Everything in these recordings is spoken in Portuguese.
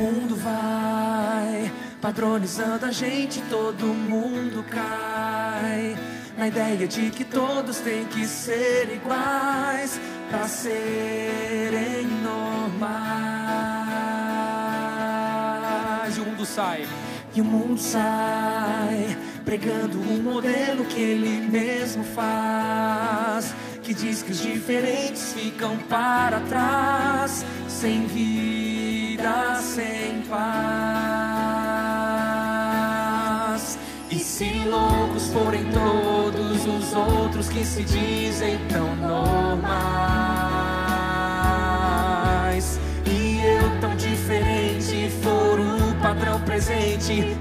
mundo vai padronizando a gente, todo mundo cai na ideia de que todos têm que ser iguais para serem normais. E o mundo sai. E o mundo sai pregando um modelo que ele mesmo faz, que diz que os diferentes ficam para trás, sem vida, sem paz. E se loucos forem todos os outros que se dizem tão normais, e eu tão diferente for o padrão presente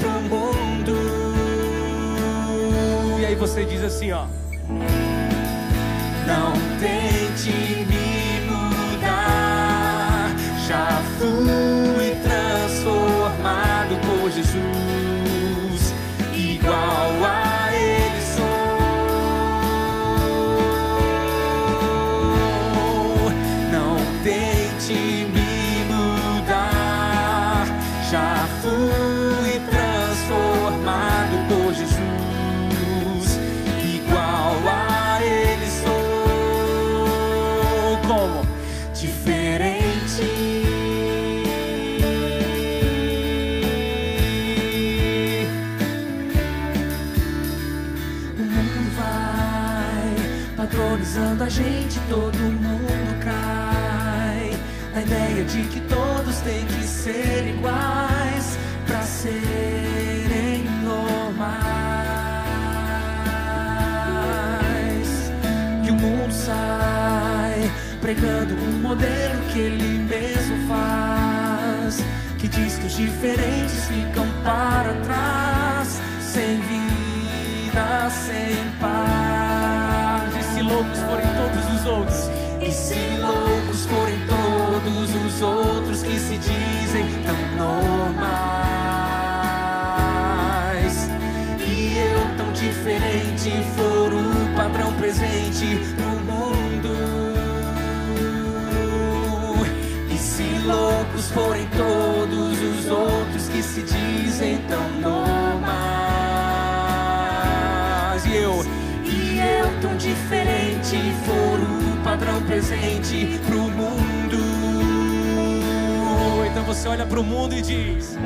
pro mundo. E aí você diz assim, ó. Não tente vai padronizando a gente, todo mundo cai na ideia de que todos têm que ser iguais para serem normais. E o mundo sai pregando um modelo que ele mesmo faz, que diz que os diferentes ficam para trás, sem vida, sem paz. Loucos forem todos os outros. E se loucos forem todos os outros que se dizem tão normais, e eu tão diferente for o padrão presente no mundo. E se loucos forem todos os outros que se dizem tão normais, e eu tão diferente for o padrão presente pro mundo. Então você olha pro mundo e diz: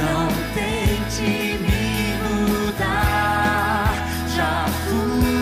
Não tente me mudar. Já fui